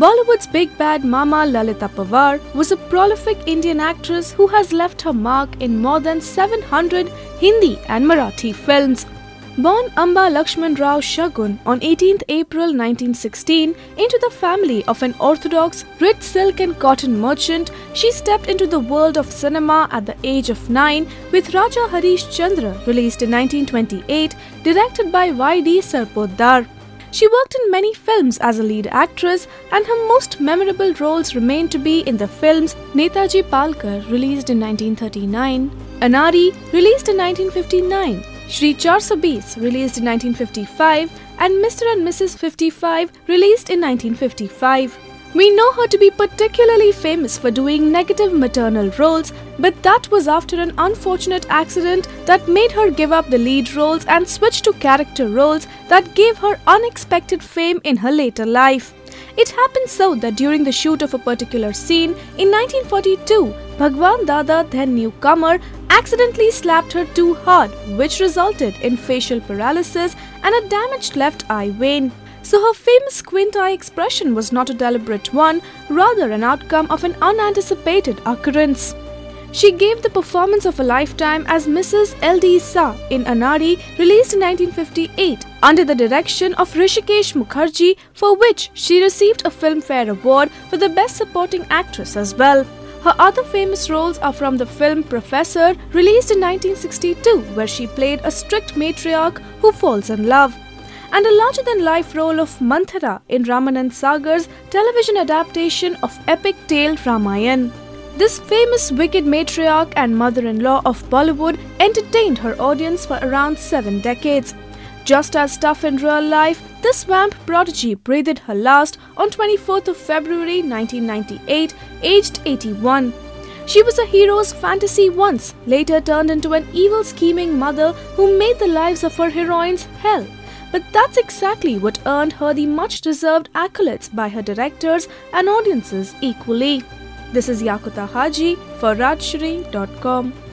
Bollywood's big bad mama Lalita Pawar was a prolific Indian actress who has left her mark in more than 700 Hindi and Marathi films. Born Amba Lakshman Rao Shagun on 18th April 1916 into the family of an orthodox rich silk and cotton merchant, she stepped into the world of cinema at the age of 9 with Raja Harish Chandra released in 1928, directed by Y.D. Sarpotdar. She worked in many films as a lead actress, and her most memorable roles remain to be in the films Netaji Palkar, released in 1939, Anari, released in 1959, Shri 420, released in 1955, and Mr. and Mrs. 55, released in 1955. We know her to be particularly famous for doing negative maternal roles, but that was after an unfortunate accident that made her give up the lead roles and switch to character roles that gave her unexpected fame in her later life. It happened so that during the shoot of a particular scene in 1942, Bhagwan Dada, then newcomer, accidentally slapped her too hard, which resulted in facial paralysis and a damaged left eye vein. So her famous squint eye expression was not a deliberate one, rather an outcome of an unanticipated occurrence. She gave the performance of a lifetime as Mrs. L. D'Sa in Anari, released in 1958, under the direction of Hrishikesh Mukherjee, for which she received a Filmfare Award for the Best Supporting Actress as well. Her other famous roles are from the film Professor, released in 1962, where she played a strict matriarch who falls in love, and a larger than life role of Manthara in Ramanand Sagar's television adaptation of epic tale Ramayan. This famous wicked matriarch and mother in law of Bollywood entertained her audience for around seven decades. Just as tough in real life, this vamp prodigy breathed her last on 24th of February 1998, aged 81. She was a hero's fantasy once, later turned into an evil scheming mother who made the lives of her heroines hell. But that's exactly what earned her the much deserved accolades by her directors and audiences equally. This is Yakuta Haji for Rajshri.com.